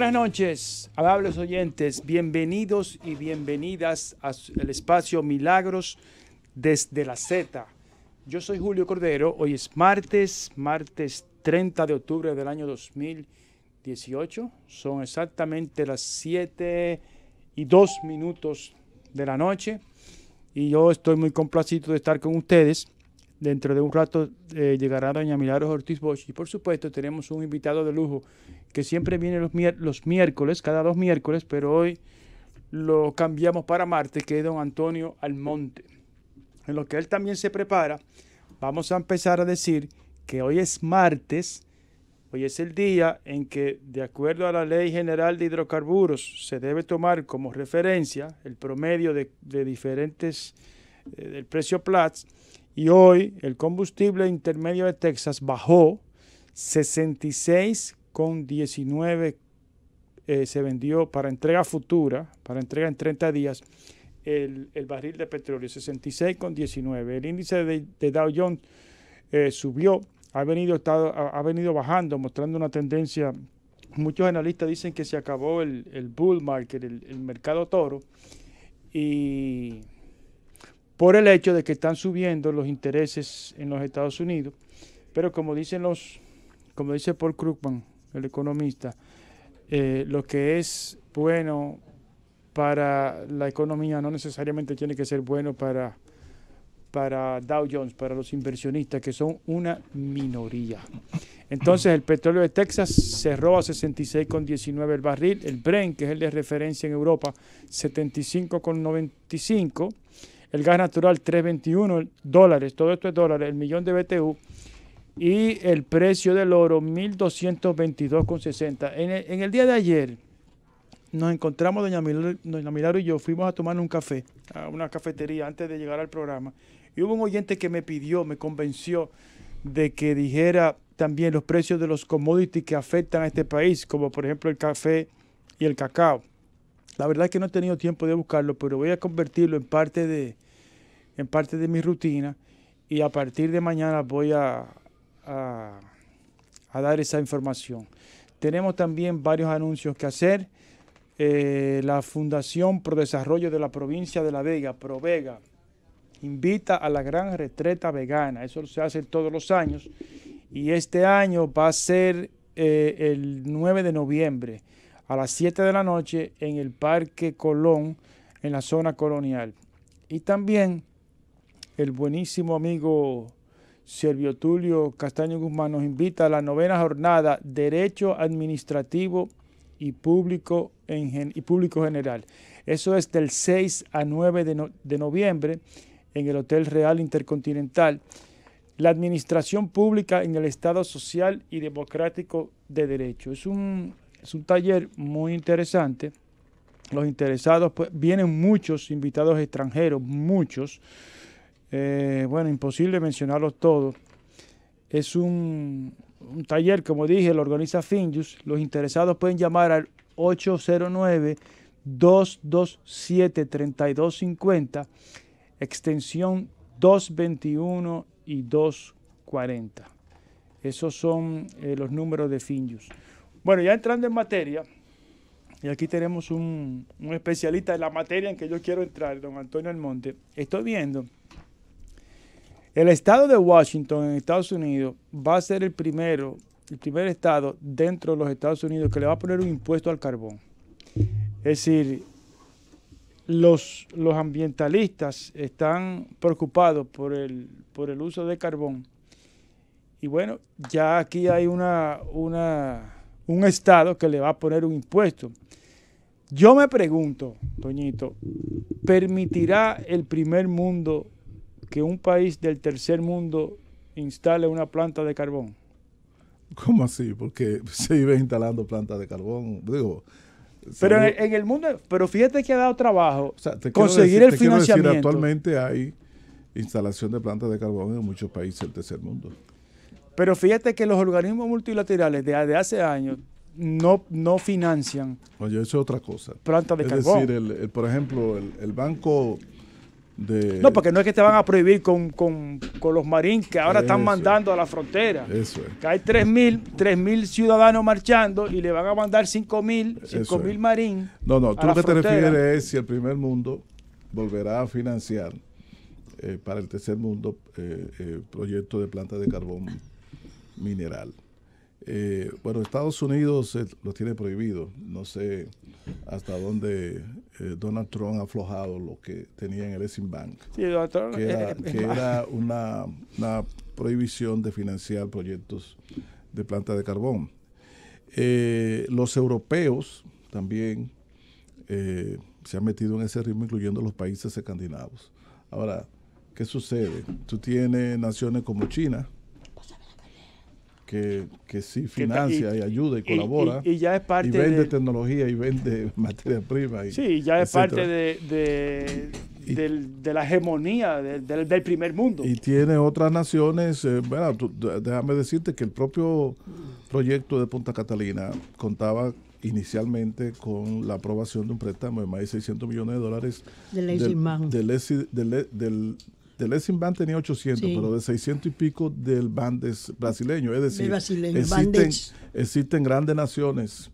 Buenas noches, amables oyentes, bienvenidos y bienvenidas al espacio Milagros desde la Z. Yo soy Julio Cordero, hoy es martes, martes 30 de octubre del año 2018, son exactamente las 7 y 2 minutos de la noche. Y yo estoy muy complacido de estar con ustedes. Dentro de un rato eh, llegará doña Milagros Ortiz Bosch. Y por supuesto tenemos un invitado de lujo que siempre viene los, miércoles, cada dos miércoles, pero hoy lo cambiamos para martes, que es don Antonio Almonte. En lo que él también se prepara, vamos a empezar a decir que hoy es martes, hoy es el día en que, de acuerdo a la Ley General de Hidrocarburos, se debe tomar como referencia el promedio de, diferentes, eh, del precio Platts, y hoy el combustible intermedio de Texas bajó 66,19 eh, se vendió para entrega futura, para entrega en 30 días, el, barril de petróleo, 66,19. El índice de, Dow Jones eh, subió, ha venido, estado, ha, venido bajando, mostrando una tendencia. Muchos analistas dicen que se acabó el, el bull market, el, el mercado toro, y por el hecho de que están subiendo los intereses en los Estados Unidos. Pero como dicen los, como dice Paul Krugman, el economista, eh, lo que es bueno para la economía no necesariamente tiene que ser bueno para, para Dow Jones, para los inversionistas, que son una minoría. Entonces el petróleo de Texas cerró a 66,19 el barril, el Brent, que es el de referencia en Europa, 75,95 el gas natural 3.21 dólares, todo esto es dólares, el millón de BTU, y el precio del oro 1.222,60. En en el día de ayer nos encontramos, doña Milagro, y yo, fuimos a tomar un café, a una cafetería antes de llegar al programa, y hubo un oyente que me pidió, me convenció de que dijera también los precios de los commodities que afectan a este país, como por ejemplo el café y el cacao. La verdad es que no he tenido tiempo de buscarlo, pero voy a convertirlo en parte de, en parte de mi rutina y a partir de mañana voy a, a, dar esa información. Tenemos también varios anuncios que hacer. Eh, la Fundación Pro Desarrollo de la Provincia de La Vega, Provega, invita a la gran retreta vegana. Eso se hace todos los años. Y este año va a ser eh, el 9 de noviembre a las 7 de la noche en el Parque Colón, en la zona colonial. Y también el buenísimo amigo Servio Tulio Castaño Guzmán nos invita a la novena jornada Derecho Administrativo y Público, y público General. Eso es del 6 a 9 de, de noviembre en el Hotel Real Intercontinental. La administración pública en el Estado social y democrático de derecho. Es un es un taller muy interesante. Los interesados, pues, vienen muchos invitados extranjeros, muchos. Eh, bueno, imposible mencionarlos todos. Es un, taller, como dije, lo organiza Finjus. Los interesados pueden llamar al 809-227-3250, extensión 221 y 240. Esos son eh, los números de Finjus. Bueno, ya entrando en materia, y aquí tenemos un, especialista en la materia en que yo quiero entrar, don Antonio Almonte. Estoy viendo, el estado de Washington en Estados Unidos va a ser el primero, el primer estado dentro de los Estados Unidos que le va a poner un impuesto al carbón. Es decir, los, los ambientalistas están preocupados por el, por el uso de carbón. Y bueno, ya aquí hay una, una un Estado que le va a poner un impuesto. Yo me pregunto, Toñito, ¿permitirá el primer mundo que un país del tercer mundo instale una planta de carbón? ¿Cómo así? Porque se vive instalando plantas de carbón. Digo, pero en, el mundo, pero fíjate que ha dado trabajo conseguir el financiamiento. actualmente hay instalación de plantas de carbón en muchos países del tercer mundo. Pero fíjate que los organismos multilaterales de, hace años no, no financian. Oye, eso es otra cosa. Plantas de es carbón. Es decir, el, por ejemplo, el, Banco de... No, porque no es que te van a prohibir con, con, con los marines que ahora están mandando a la frontera. Eso es. Que hay 3.000 mil ciudadanos marchando y le van a mandar 5.000 Eso mil es. marines. No, no, tú lo que te refieres es si el primer mundo volverá a financiar eh, para el tercer mundo eh, eh, proyectos de plantas de carbón mineral. Bueno, Estados Unidos eh, lo tiene prohibido. No sé hasta dónde eh, Donald Trump ha aflojado lo que tenía en el Exim Bank, Sí, doctor, que era, que era una, una prohibición de financiar proyectos de planta de carbón. Eh, los europeos también eh, se han metido en ese ritmo, incluyendo los países escandinavos. Ahora, ¿qué sucede? Tú tienes naciones como China, que, que sí Que financia y, ayuda y, colabora, Y, y ya es parte y vende de, tecnología y vende materia prima. Y, Sí, ya es etcétera. parte de, de, Y- del- de la hegemonía del, del- del primer mundo. Y tiene otras naciones, eh, bueno, tú- déjame decirte que el propio proyecto de Punta Catalina contaba inicialmente con la aprobación de un préstamo de más de 600 millones de dólares. Del del-. Del, Exi- del, e- del Exim Bank tenía 800, Sí. pero de 600 y pico del Bandes brasileño. Es decir, brasileño, existen, grandes naciones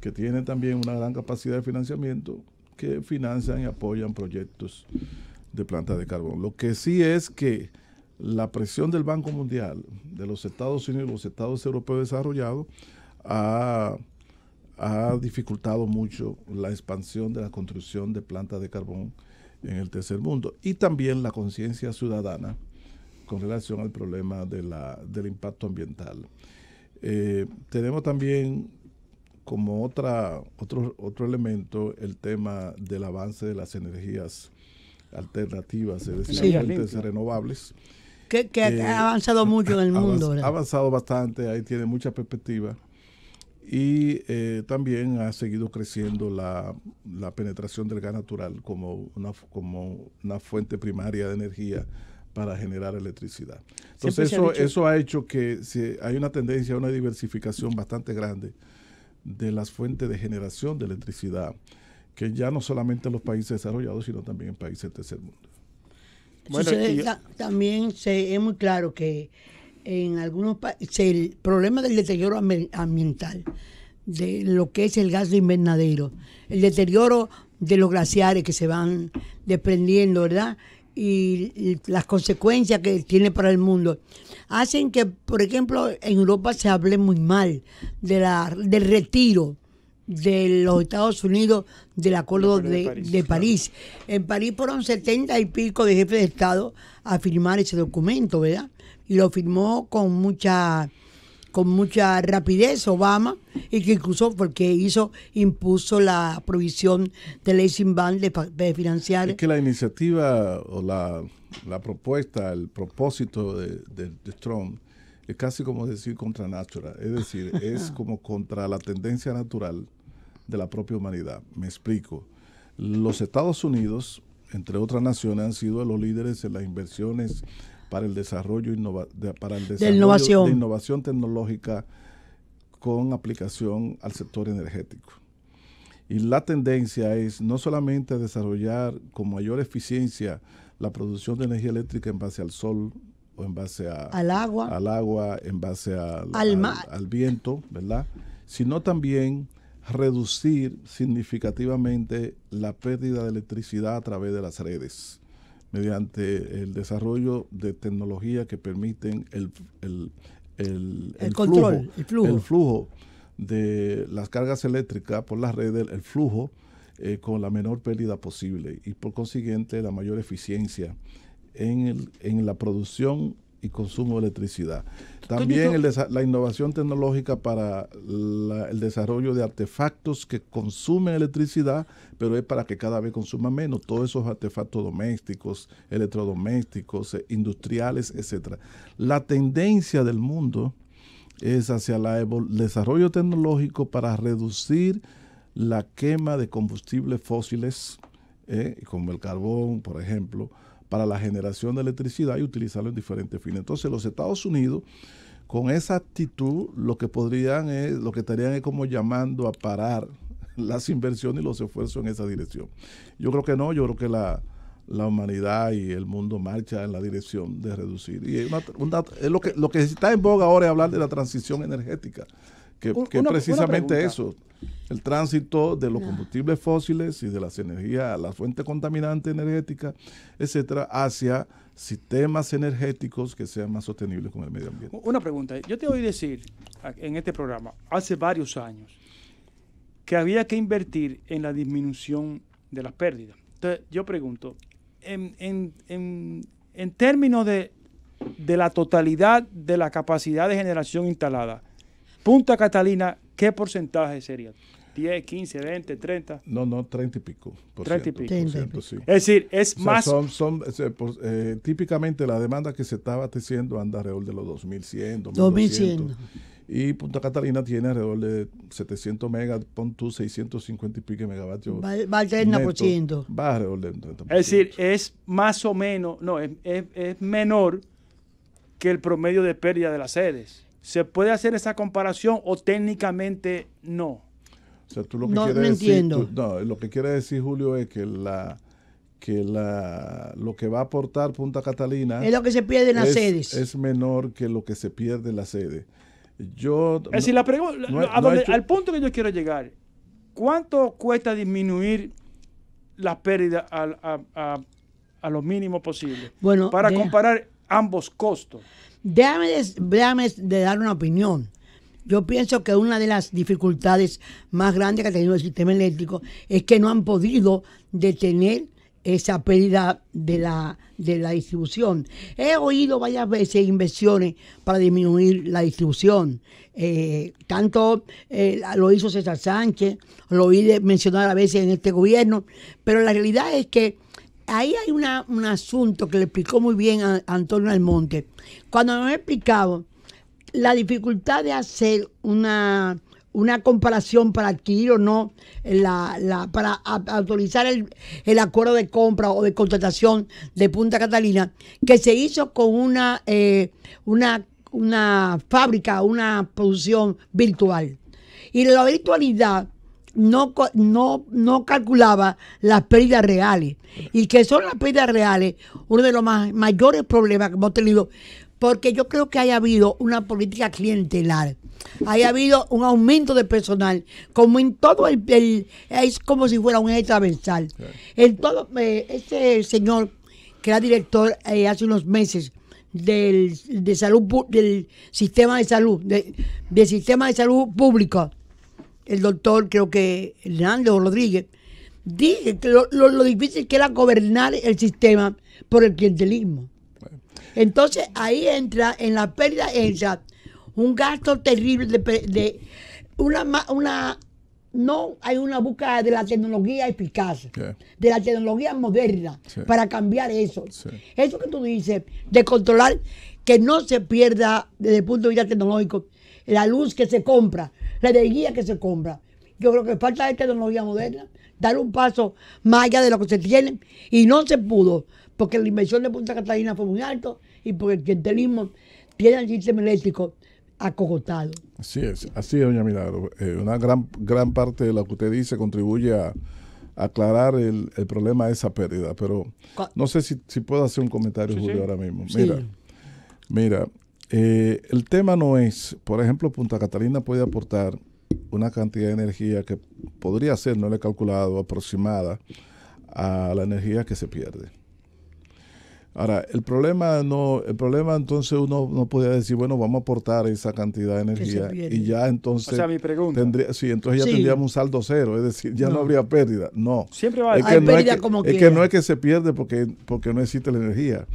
que tienen también una gran capacidad de financiamiento que financian y apoyan proyectos de plantas de carbón. Lo que sí es que la presión del Banco Mundial, de los Estados Unidos y los Estados Europeos desarrollados, ha, ha dificultado mucho la expansión de la construcción de plantas de carbón en el tercer mundo y también la conciencia ciudadana con relación al problema de la, del impacto ambiental. Eh, tenemos también como otra, otro, otro elemento el tema del avance de las energías alternativas, es decir, Energías fuentes renovables. Que, que Eh, ha avanzado mucho en el Ha mundo. Ha avanzado bastante, ahí tiene mucha perspectiva. Y eh, también ha seguido creciendo la, la penetración del gas natural como una, como una fuente primaria de energía para generar electricidad. Entonces se ha eso, dicho- eso ha hecho que se- hay una tendencia a una diversificación bastante grande de las fuentes de generación de electricidad, que ya no solamente en los países desarrollados, sino también en países del tercer mundo. Bueno, Sucede y- ta- también se, es muy claro que en algunos países el problema del deterioro ambi- ambiental, de lo que es el gas de invernadero, el deterioro de los glaciares que se van desprendiendo, ¿verdad? Y, y las consecuencias que tiene para el mundo, hacen que, por ejemplo, en Europa se hable muy mal de la, del retiro de los Estados Unidos del Acuerdo de de, París, de claro. París. En París fueron 70 y pico de jefes de Estado a firmar ese documento, ¿verdad? Y lo firmó con mucha con mucha rapidez Obama y que incluso porque hizo impuso la provisión del Exim Bank de, pa- de financiar Es que la iniciativa o la, la propuesta, el propósito de, de- de Trump es casi como decir contra natura, es decir, es como contra la tendencia natural de la propia humanidad. Me explico. Los Estados Unidos, entre otras naciones, han sido los líderes en las inversiones para el desarrollo innova- de, para el desarrollo innovación. de innovación tecnológica con aplicación al sector energético. Y la tendencia es no solamente desarrollar con mayor eficiencia la producción de energía eléctrica en base al sol o en base a, al agua. al agua, en base al, Al al viento, ¿verdad? Sino también reducir significativamente la pérdida de electricidad a través de las redes, mediante el desarrollo de tecnologías que permiten el, el, el, El control, el flujo. el flujo de las cargas eléctricas por las redes, el flujo eh, con la menor pérdida posible y por consiguiente la mayor eficiencia en, el- en la producción y consumo de electricidad. También el la innovación tecnológica para la- el desarrollo de artefactos que consumen electricidad, pero es para que cada vez consuman menos. Todos esos artefactos domésticos, electrodomésticos, eh, industriales, etcétera. La tendencia del mundo es hacia el desarrollo tecnológico para reducir la quema de combustibles fósiles, eh, como el carbón, por ejemplo, para la generación de electricidad y utilizarlo en diferentes fines. Entonces, los Estados Unidos, con esa actitud, lo que podrían es, lo que estarían es como llamando a parar las inversiones y los esfuerzos en esa dirección. Yo creo que no, yo creo que la, la humanidad y el mundo marcha en la dirección de reducir. Y lo, que, lo que está en boga ahora es hablar de la transición energética, que, es precisamente eso, el tránsito de los combustibles fósiles y de las energías, las fuentes contaminantes energéticas, etcétera, hacia sistemas energéticos que sean más sostenibles con el medio ambiente. Una pregunta, yo te oí decir en este programa, hace varios años, que había que invertir en la disminución de las pérdidas. Entonces, yo pregunto, en, términos de, de la totalidad de la capacidad de generación instalada, Punta Catalina, ¿qué porcentaje sería? 10, 15, 20, 30. No, no, 30 y pico. 30 y pico. Es decir, es más. Son, son eh, típicamente la demanda que se está abasteciendo anda alrededor de los 2100, 2200. Y Punta Catalina tiene alrededor de 700 megas, pon tú 650 y pico megavatios. Va, va al 30%. va alrededor del 30%. Es decir, es más o menos, no, es, es menor que el promedio de pérdida de las sedes. ¿Se puede hacer esa comparación o técnicamente no? O sea, tú lo que no, quieres decir, no, lo que quiere decir Julio es que la que la lo que va a aportar Punta Catalina es lo que se pierde en las sedes. Es menor que lo que se pierde en la sede. Yo es decir, la pregunta al punto que yo quiero llegar, ¿cuánto cuesta disminuir las pérdidas a, a, a, lo mínimo posible? Bueno, para comparar ambos costos. Déjame, de dar una opinión. Yo pienso que una de las dificultades más grandes que ha tenido el sistema eléctrico es que no han podido detener esa pérdida de la, de la distribución. He oído varias veces inversiones para disminuir la distribución. Eh, tanto eh, lo hizo César Sánchez, lo oí mencionar a veces en este gobierno, pero la realidad es que ahí hay un asunto que le explicó muy bien a, Antonio Almonte. Cuando nos ha explicado la dificultad de hacer una, una comparación para adquirir o no, la, la, para autorizar el, el, acuerdo de compra o de contratación de Punta Catalina, que se hizo con una, eh, una, una fábrica, una producción virtual. Y la virtualidad no, no, no calculaba las pérdidas reales. Y que son las pérdidas reales uno de los mayores problemas que hemos tenido, porque yo creo que haya habido una política clientelar, haya habido un aumento de personal, como en todo el, es como si fuera un eje transversal. En todo, eh, este señor que era director eh, hace unos meses del, de salud del sistema de salud, del sistema de salud público, el doctor, creo que Hernández Rodríguez, dije que lo, difícil que era gobernar el sistema por el clientelismo. Entonces ahí entra, en la pérdida entra un gasto terrible de, una, una, no hay una búsqueda de la tecnología eficaz, de la tecnología moderna para cambiar eso. Eso que tú dices, de controlar que no se pierda desde el punto de vista tecnológico la luz que se compra, la energía que se compra. Yo creo que falta de tecnología moderna, dar un paso más allá de lo que se tiene y no se pudo porque la inversión de Punta Catalina fue muy alto y porque el clientelismo tiene el sistema eléctrico acogotado. Así es, así es, doña Milagro. Eh, una gran, gran parte de lo que usted dice contribuye a, aclarar el, problema de esa pérdida, pero no sé si, puedo hacer un comentario, Julio, ahora mismo. Mira, mira, eh, el tema no es, por ejemplo, Punta Catalina puede aportar una cantidad de energía que podría ser, no le he calculado, aproximada a la energía que se pierde. Ahora, el problema no, el problema entonces uno no podría decir, bueno, vamos a aportar esa cantidad de energía y ya entonces o sea, mi pregunta. tendría, sí, entonces ya tendríamos un saldo cero, es decir, ya no, habría pérdida. No. Siempre va a haber pérdida como Es que no es que se pierde porque, porque no existe la energía.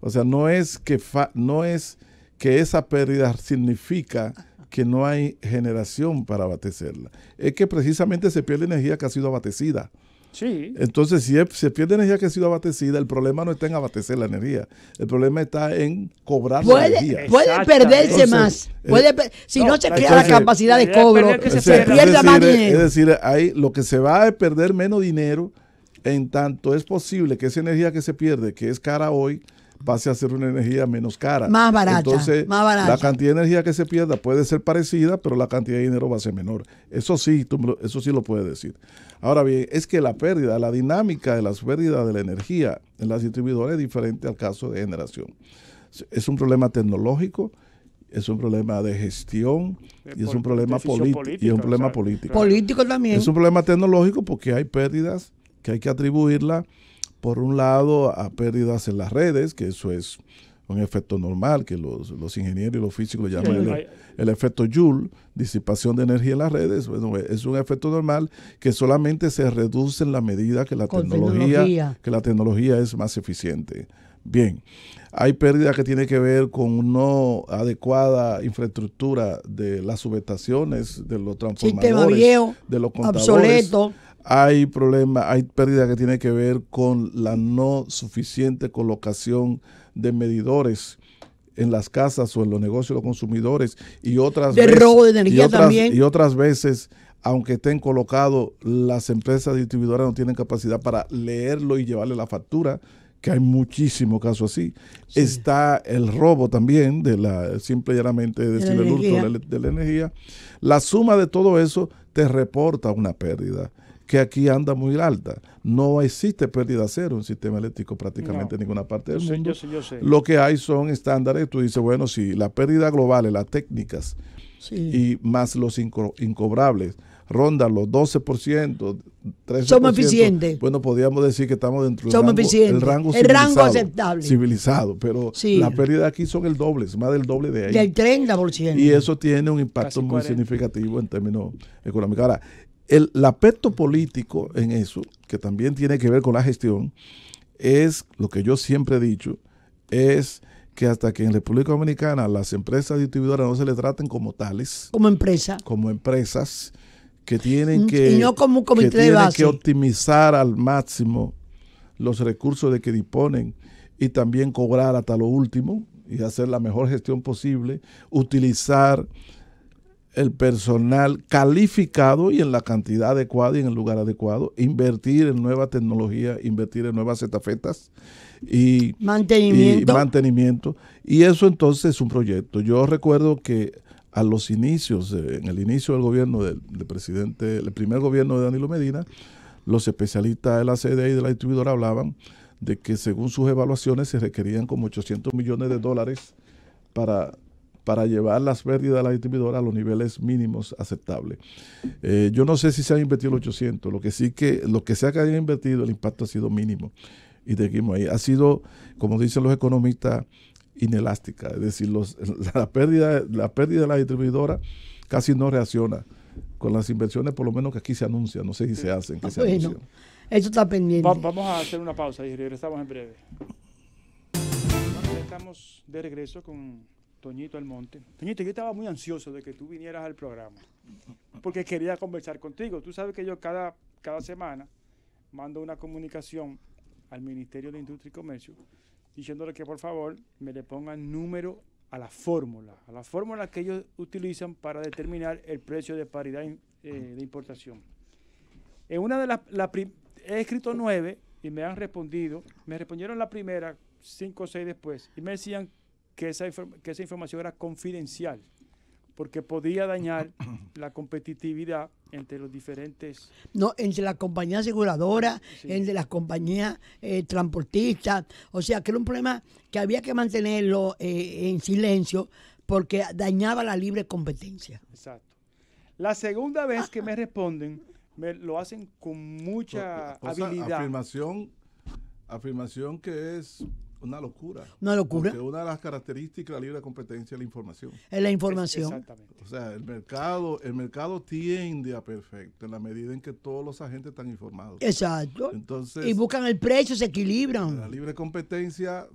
O sea, no es que, no es que esa pérdida significa que no hay generación para abastecerla. Es que precisamente se pierde energía que ha sido abastecida. Sí. Entonces, si se pierde energía que ha sido abastecida, el problema no está en abastecer la energía. El problema está en cobrar la energía. Puede perderse más. Puede, si no, se crea la capacidad de cobro, se, pierde más dinero. Es decir, ahí lo que se va a perder menos dinero en tanto es posible que esa energía que se pierde, que es cara hoy, pase a ser una energía menos cara. Más barata, Entonces, más barata. la cantidad de energía que se pierda puede ser parecida, pero la cantidad de dinero va a ser menor. Eso sí, tú eso sí lo puedes decir. Ahora bien, es que la pérdida, la dinámica de las pérdidas de la energía en las distribuidoras es diferente al caso de generación. Es un problema tecnológico, es un problema de gestión De y es un problema político. Y es un problema o sea, político. Político también. Es un problema tecnológico porque hay pérdidas que hay que atribuirla, por un lado, a pérdidas en las redes, que eso es un efecto normal, que los, los ingenieros y los físicos llaman el, efecto Joule, disipación de energía en las redes. Bueno, es un efecto normal que solamente se reduce en la medida que la tecnología, tecnología. que la tecnología es más eficiente. Bien, hay pérdida que tiene que ver con no adecuada infraestructura de las subestaciones, de los Sistema transformadores, viejo, de los contadores. obsoleto. Hay problema, hay pérdida que tiene que ver con la no suficiente colocación de medidores en las casas o en los negocios de los consumidores y otras De veces- robo de energía y otras, también. y otras veces aunque estén colocados las empresas distribuidoras no tienen capacidad para leerlo y llevarle la factura que hay muchísimos casos así. Está el robo también de la simple y llanamente la decir el hurto de la energía. La suma de todo eso te reporta una pérdida que aquí anda muy alta. No existe pérdida cero en sistema eléctrico prácticamente en ninguna parte Yo del sé, mundo. yo sé, yo sé. Lo que hay son estándares. Tú dices, bueno, si la pérdida global, las técnicas Sí. y más los inco- incobrables rondan los 12%, 13%. Somos eficientes. Bueno, podríamos decir que estamos dentro del Somos rango, el rango, El rango civilizado, aceptable. Civilizado, pero Sí. la pérdida aquí son el doble, es más del doble de ahí. Del 30%. Y eso tiene un impacto muy 40. significativo en términos económicos. Ahora, el, el aspecto político en eso, que también tiene que ver con la gestión, es lo que yo siempre he dicho, es que hasta que en República Dominicana las empresas distribuidoras no se le traten como tales, como empresa. como empresas que tienen Mm, que, y no como que tienen que optimizar al máximo los recursos de que disponen y también cobrar hasta lo último y hacer la mejor gestión posible, utilizar el personal calificado y en la cantidad adecuada y en el lugar adecuado, invertir en nueva tecnología, invertir en nuevas estafetas y Mantenimiento. y mantenimiento. Y eso entonces es un proyecto. Yo recuerdo que a los inicios, eh, en el inicio del gobierno del, del presidente, el primer gobierno de Danilo Medina, los especialistas de la CDE y de la distribuidora hablaban de que según sus evaluaciones se requerían como 800 millones de dólares para, para llevar las pérdidas de la distribuidora a los niveles mínimos aceptables. Eh, yo no sé si se han invertido los 800, lo que sí que lo que sea que hayan invertido, el impacto ha sido mínimo. Y seguimos ahí. Ha sido, como dicen los economistas, inelástica. Es decir, los, la, pérdida, la pérdida de la distribuidora casi no reacciona con las inversiones, por lo menos que aquí se anuncian. No sé si se hacen, que se Bueno, anuncian. eso está pendiente. Va- vamos a hacer una pausa y regresamos en breve. Bueno, ya estamos de regreso con Toñito Almonte. Toñito, yo estaba muy ansioso de que tú vinieras al programa porque quería conversar contigo. Tú sabes que yo cada, cada semana mando una comunicación al Ministerio de Industria y Comercio diciéndole que por favor me le pongan número a la fórmula, a la fórmula que ellos utilizan para determinar el precio de paridad eh, de importación. En una de las, he escrito nueve y me han respondido, me respondieron la primera, cinco o seis después, y me decían que esa, que esa información era confidencial, porque podía dañar la competitividad entre los diferentes... No, entre las compañías aseguradoras, Sí. entre las compañías eh, transportistas. O sea, que era un problema que había que mantenerlo eh, en silencio porque dañaba la libre competencia. Exacto. La segunda vez que me responden, me lo hacen con mucha habilidad. Afirmación, afirmación que es una locura. Una locura. Porque una de las características de la libre competencia es la información. Es la información. Exactamente. O sea, el mercado, el mercado tiende a perfecto en la medida en que todos los agentes están informados. Exacto. Entonces, Y buscan el precio, se la equilibran. libre competencia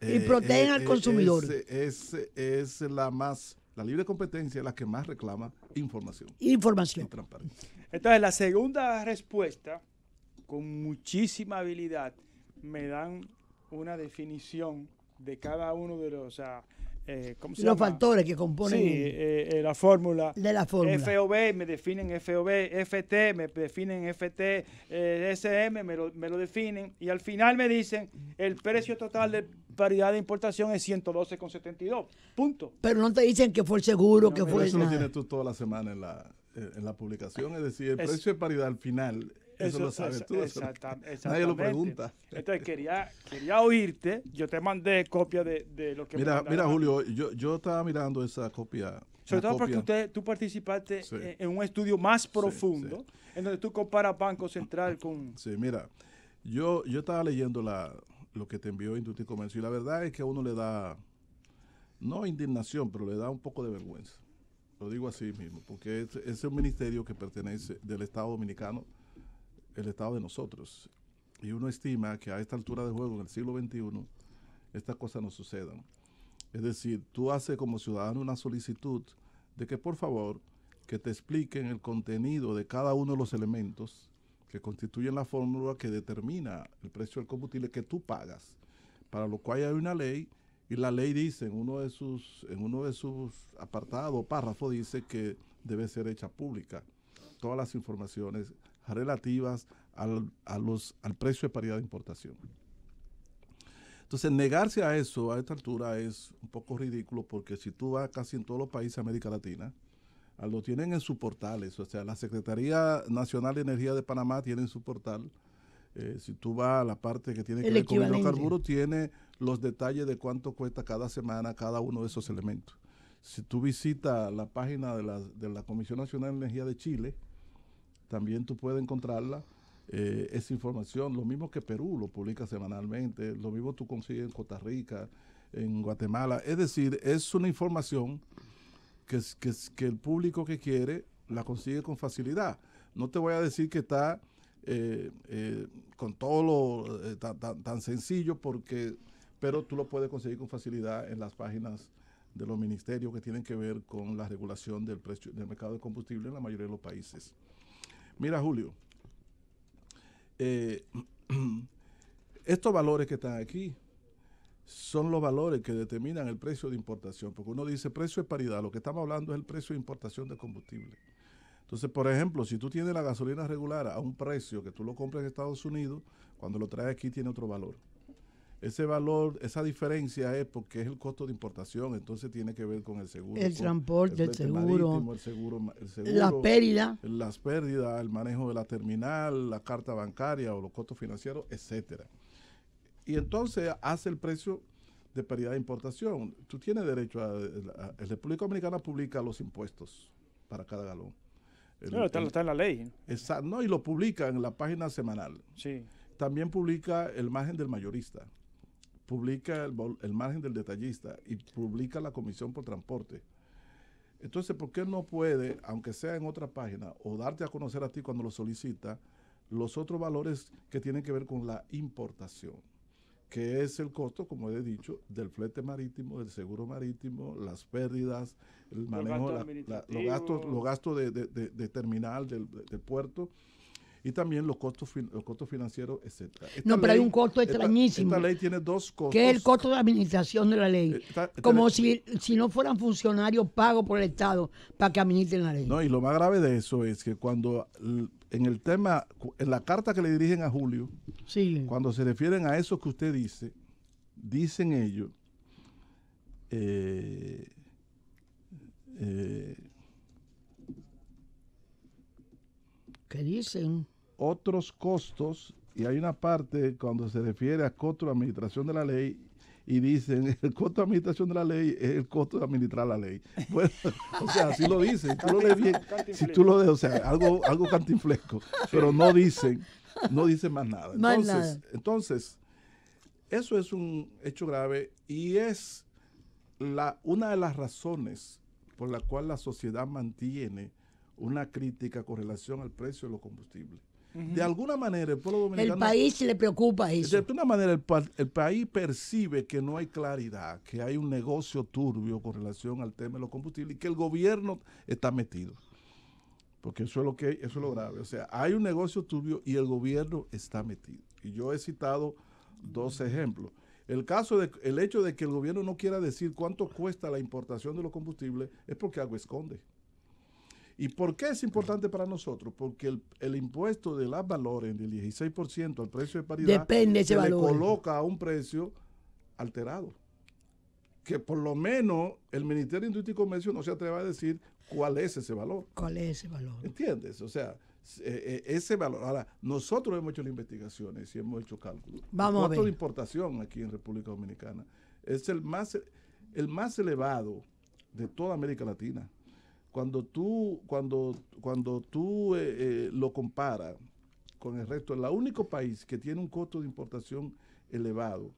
Y protegen al consumidor. Es, es, es la más, la libre competencia es la que más reclama información Información. y transparencia. Entonces, la segunda respuesta, con muchísima habilidad, me dan una definición de cada uno de los, o sea, eh, ¿cómo se Los llama? factores que Sí, componen eh, eh, la fórmula. de la fórmula. FOB me definen FOB, FT me definen FT, eh, SM me lo, me lo definen y al final me dicen el precio total de, paridad de importación es 112,72. Punto. Pero no te dicen que fue el seguro, No, que fue eso lo tienes tú toda la semana en la, en la publicación. Es decir, el Es- precio de paridad al final, eso, lo sabes tú. eso no- exacta- nadie lo exactamente. pregunta. Entonces quería, quería oírte. Yo te mandé copia de, de lo que me Mira, mandaron mira. Julio, yo, yo estaba mirando esa copia. Sobre todo porque usted, tú participaste Sí. en, en un estudio más profundo, en donde tú comparas Banco Central con... Sí, mira, yo, yo estaba leyendo la, lo que te envió Industria y Comercio y la verdad es que a uno le da, no indignación, pero le da un poco de vergüenza. Lo digo así mismo, porque es, es un ministerio que pertenece del Estado Dominicano, el Estado de nosotros. Y uno estima que a esta altura de juego, en el siglo XXI, estas cosas no sucedan. Es decir, tú haces como ciudadano una solicitud de que por favor que te expliquen el contenido de cada uno de los elementos que constituyen la fórmula que determina el precio del combustible que tú pagas. Para lo cual hay una ley y la ley dice en uno de sus en uno de sus apartados párrafos dice que debe ser hecha pública todas las informaciones relativas al, a los, al precio de paridad de importación. Entonces, negarse a eso a esta altura es un poco ridículo porque si tú vas casi en todos los países de América Latina, ah, lo tienen en sus portales. O sea, la Secretaría Nacional de Energía de Panamá tiene en su portal. eh, si tú vas a la parte que tiene que El ver con hidrocarburos, tiene los detalles de cuánto cuesta cada semana cada uno de esos elementos. Si tú visitas la página de la, de la Comisión Nacional de Energía de Chile, también tú puedes encontrarla, eh, esa información. Lo mismo que Perú lo publica semanalmente, lo mismo tú consigues en Costa Rica, en Guatemala. Es decir, es una información que, que el público que quiere la consigue con facilidad. No te voy a decir que está eh, eh, con todo lo eh, tan, tan- tan sencillo, porque, pero tú lo puedes conseguir con facilidad en las páginas de los ministerios que tienen que ver con la regulación del precio del mercado de combustible en la mayoría de los países. Mira, Julio, eh, estos valores que están aquí son los valores que determinan el precio de importación, porque uno dice precio de paridad, lo que estamos hablando es el precio de importación de combustible. Entonces, por ejemplo, si tú tienes la gasolina regular a un precio que tú lo compras en Estados Unidos, cuando lo traes aquí tiene otro valor. Ese valor, esa diferencia es porque es el costo de importación, entonces tiene que ver con el seguro. El transporte, el seguro, marítimo, el seguro, el seguro La pérdida. las pérdidas, el manejo de la terminal, la carta bancaria o los costos financieros, etcétera. Y entonces hace el precio de paridad de importación. Tú tienes derecho a, a- la República Dominicana publica los impuestos para cada galón. El- No, está, el- está en la ley. esa- no, y lo publica en la página semanal. Sí. También publica el margen del mayorista, publica el, margen del detallista y publica la comisión por transporte. Entonces, ¿por qué no puede, aunque sea en otra página, o darte a conocer a ti cuando lo solicita, los otros valores que tienen que ver con la importación? que es el costo, como he dicho, del flete marítimo, del seguro marítimo, las pérdidas, el manejo, gastos la- la- los gastos, los gastos de, de- de- de terminal del, del puerto y también los costos fin- los costos financieros, etcétera. Esta No, pero hay un costo extrañísimo. Esta, ley tiene dos costos. que es el costo de administración de la ley. Eh, Como si, si no fueran funcionarios pagos por el Estado para que administren la ley. No, y lo más grave de eso es que cuando en el tema, en la carta que le dirigen a Julio, sí. cuando se refieren a eso que usted dice, dicen ellos, eh, eh, ¿Qué dicen? Otros costos, y hay una parte cuando se refiere a costo de administración de la ley, y dicen, el costo de administración de la ley es el costo de administrar la ley. Bueno, o sea, así lo dicen, tú lo lees bien, si tú lo lees, o sea, algo, algo cantinflesco, pero no dicen, no dicen más nada. Entonces, nada. entonces, eso es un hecho grave y es la, una de las razones por la cual la sociedad mantiene una crítica con relación al precio de los combustibles. De alguna manera, el pueblo dominicano... El país le preocupa eso. De alguna manera, el, pa- el país percibe que no hay claridad, que hay un negocio turbio con relación al tema de los combustibles y que el gobierno está metido. Porque eso es lo que eso es lo grave. O sea, hay un negocio turbio y el gobierno está metido. Y yo he citado dos ejemplos. El caso de el hecho de que el gobierno no quiera decir cuánto cuesta la importación de los combustibles es porque algo esconde. ¿Y por qué es importante para nosotros? Porque el, el impuesto de las valores del 16% al precio de paridad Depende ese se valor. le coloca a un precio alterado. Que por lo menos el Ministerio de Industria y Comercio no se atreva a decir cuál es ese valor. ¿Cuál es ese valor? ¿Entiendes? O sea, eh, eh, ese valor. Ahora, nosotros hemos hecho las investigaciones y hemos hecho cálculos. Vamos el a ver. de importación aquí en República Dominicana es el más, el más elevado de toda América Latina. Cuando tú, cuando, cuando tú eh, eh, lo comparas con el resto, el único país que tiene un costo de importación elevado,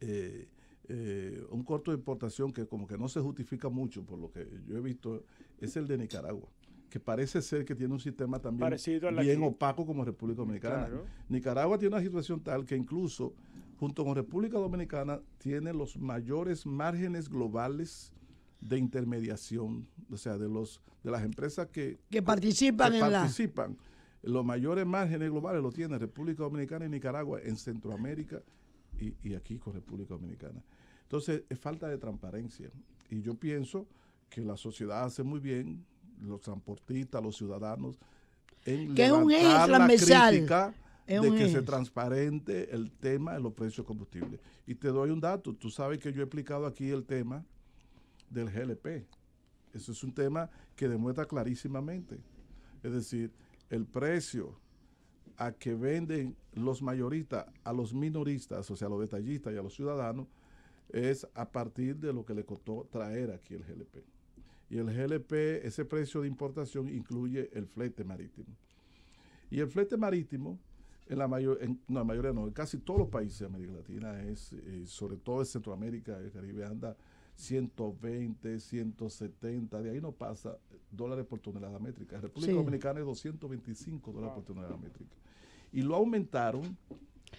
eh, eh, un costo de importación que como que no se justifica mucho por lo que yo he visto, es el de Nicaragua que parece ser que tiene un sistema también Parecido bien opaco como República Dominicana. Claro. Nicaragua tiene una situación tal que incluso junto con República Dominicana tiene los mayores márgenes globales de intermediación, o sea, de los de las empresas que, Que participan que en la... participan. Los mayores márgenes globales los tiene República Dominicana y Nicaragua en Centroamérica y, y aquí con República Dominicana. Entonces, es falta de transparencia. Y yo pienso que la sociedad hace muy bien, los transportistas, los ciudadanos, en Que es un eje transversal. Es de que se transparente el tema de los precios de combustible. Y te doy un dato. Tú sabes que yo he explicado aquí el tema del GLP. Eso es un tema que demuestra clarísimamente. Es decir, el precio a que venden los mayoristas a los minoristas, o sea, a los detallistas y a los ciudadanos, es a partir de lo que le costó traer aquí el GLP. Y el GLP, ese precio de importación incluye el flete marítimo. Y el flete marítimo, en la, mayor, en, no, la mayoría no, en casi todos los países de América Latina, es, eh, sobre todo en Centroamérica, el Caribe, anda 120, 170, de ahí no pasa dólares por tonelada métrica. En República Sí. Dominicana es 225 dólares por tonelada métrica. Y lo aumentaron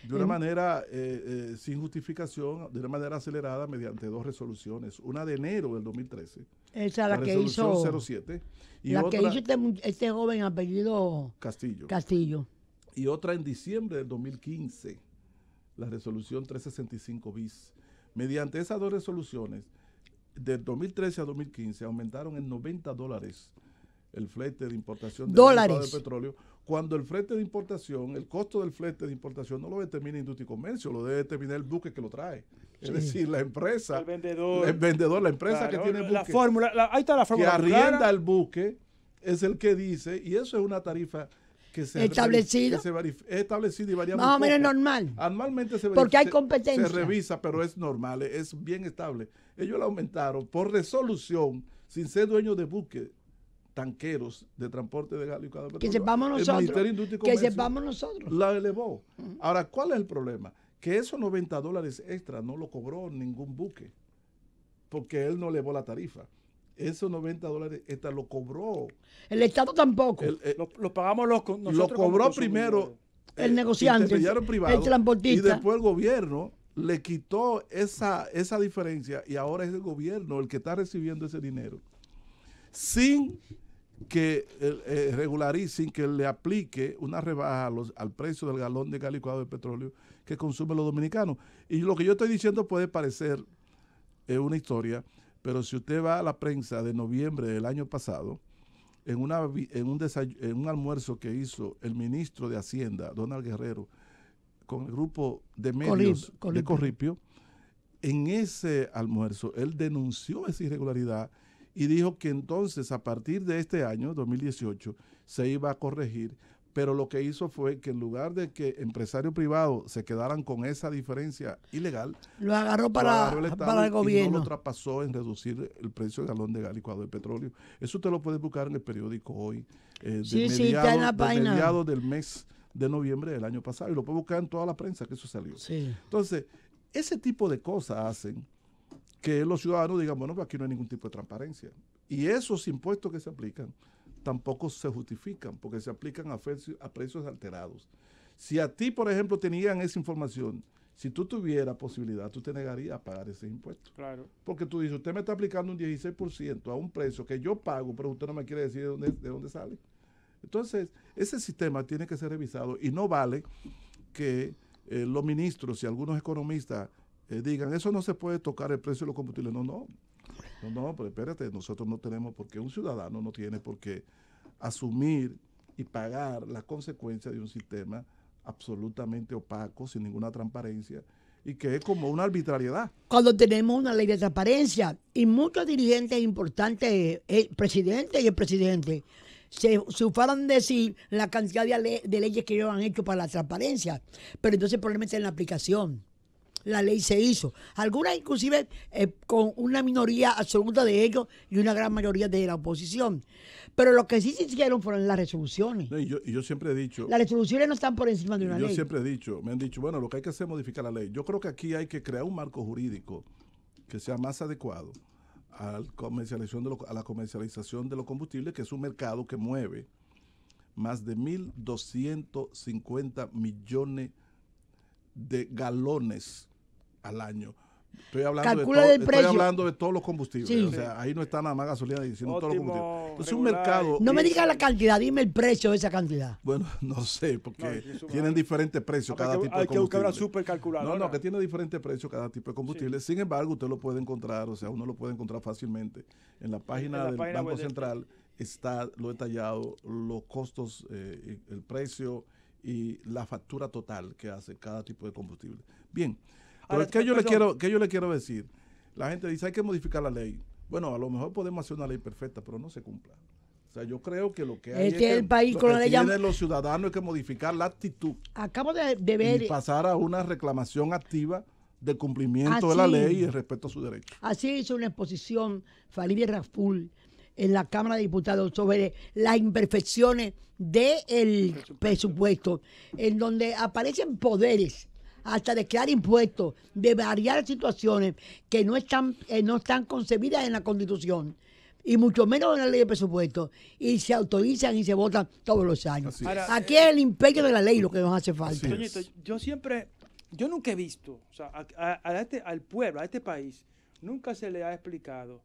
de una manera eh, eh, sin justificación, de una manera acelerada mediante dos resoluciones. Una de enero del 2013, Esa la, la, que resolución hizo... 07, y La otra que hizo este, este joven apellido Castillo, Castillo. y otra en diciembre del 2015, la resolución 365 bis. Mediante esas dos resoluciones, del 2013 a 2015, aumentaron en 90 dólares el flete de importación Dólares. mercado de petróleo, cuando el flete de importación, el costo del flete de importación no lo determina Industria y Comercio, lo debe determinar el buque que lo trae. Es Sí. decir, la empresa, El vendedor. el vendedor, la empresa Claro, que tiene el la buque fórmula, la- ahí está la que fórmula. arrienda clara. el buque es el que dice, y eso es una tarifa que se Establecida. que se verif- es establecida y varía Más o menos normal. Anualmente se Porque hay competencia. Se revisa, pero es normal, es bien estable. Ellos la aumentaron por resolución, sin ser dueños de buques, tanqueros de transporte de gas licuado de Que sepamos El nosotros. Ministerio de Industria y Que Comercio sepamos nosotros. la elevó. Ahora, ¿cuál es el problema? Que esos 90 dólares extra no lo cobró ningún buque, porque él no elevó la tarifa. Esos 90 dólares lo cobró. El Estado tampoco. el- el- Lo, lo pagamos los lo nosotros como cobró primero El negociante, intermediario el privado, transportista. Y después el gobierno le quitó esa, esa diferencia y ahora es el gobierno el que está recibiendo ese dinero sin que eh, eh, regularice, sin que le aplique una rebaja a los- al precio del galón de gas licuado de petróleo que consumen los dominicanos. Y lo que yo estoy diciendo puede parecer eh, una historia, pero si usted va a la prensa de noviembre del año pasado, en, una, en, un, desay- en un almuerzo que hizo el ministro de Hacienda, Donald Guerrero, con el grupo de medios de. Corripio, en ese almuerzo él denunció esa irregularidad y dijo que entonces a partir de este año, 2018, se iba a corregir, pero lo que hizo fue que en lugar de que empresarios privados se quedaran con esa diferencia ilegal, Lo agarró lo para, agarró el Estado para el y no gobierno. lo traspasó en reducir el precio del galón de gas licuado de petróleo. Eso usted lo puede buscar en el periódico hoy, eh, de, Sí, sí, está en la de mediados del mes de noviembre del año pasado. Y lo puede buscar en toda la prensa que eso salió. Sí. Entonces, ese tipo de cosas hacen que los ciudadanos digan, bueno, pues aquí no hay ningún tipo de transparencia. Y esos impuestos que se aplican tampoco se justifican porque se aplican a, precios- a precios alterados. Si a ti, por ejemplo, tenían esa información, si tú tuvieras posibilidad, tú te negarías a pagar ese impuesto. Claro. Porque tú dices, usted me está aplicando un 16% a un precio que yo pago, pero usted no me quiere decir de dónde, de dónde sale. Entonces, ese sistema tiene que ser revisado y no vale que eh, los ministros y algunos economistas eh, digan, eso no se puede tocar el precio de los combustibles. No, no. No, no, pero espérate, nosotros no tenemos por qué, un ciudadano no tiene por qué asumir y pagar las consecuencias de un sistema absolutamente opaco, sin ninguna transparencia, y que es como una arbitrariedad. Cuando tenemos una ley de transparencia y muchos dirigentes importantes, el presidente y el presidente, se sufaron decir la cantidad de, de leyes que ellos han hecho para la transparencia, pero entonces está en la aplicación la ley se hizo. Algunas inclusive eh, con una minoría absoluta de ellos y una gran mayoría de la oposición. Pero lo que sí se hicieron fueron las resoluciones. y, yo, yo, siempre he dicho... Las resoluciones no están por encima de una ley. Yo siempre he dicho, me han dicho, bueno, lo que hay que hacer es modificar la ley. Yo creo que aquí hay que crear un marco jurídico que sea más adecuado a, comercialización de a la comercialización de los combustibles, que es un mercado que mueve más de 1.250 millones de galones al año. Estoy hablando, de, estoy hablando de todos los combustibles. O sea, ahí no está nada más gasolina diciendo todos los combustibles. Es un mercado. No me digas la cantidad, dime el precio de esa cantidad. Bueno, no sé, porque tienen diferentes precios cada tipo de combustible. Hay que buscar una supercalculadora. No, no, que tiene diferentes precios cada tipo de combustible. Sin embargo, usted lo puede encontrar, o sea, uno lo puede encontrar fácilmente. En la página del Banco Central está lo detallado, los costos, eh, el precio y la factura total que hace cada tipo de combustible. Bien. Pero ¿qué, yo le quiero, yo le quiero decir? La gente dice, hay que modificar la ley. Bueno, a lo mejor podemos hacer una ley perfecta, pero no se cumpla. O sea, yo creo que lo que hay es, que, el país con la los ciudadanos es que modificar la actitud. Acabo de, ver... Y pasar a una reclamación activa de cumplimiento de la ley y el respeto a sus derechos. Así hizo una exposición Farideh Raful en la Cámara de Diputados sobre las imperfecciones del presupuesto, en donde aparecen poderes hasta de crear impuestos, de variar situaciones que no están, eh, no están concebidas en la Constitución y mucho menos en la ley de presupuesto, y se autorizan y se votan todos los años. Aquí es el imperio de la ley lo que nos hace falta. yo siempre, yo nunca he visto, o sea, este, al pueblo, a este país, nunca se le ha explicado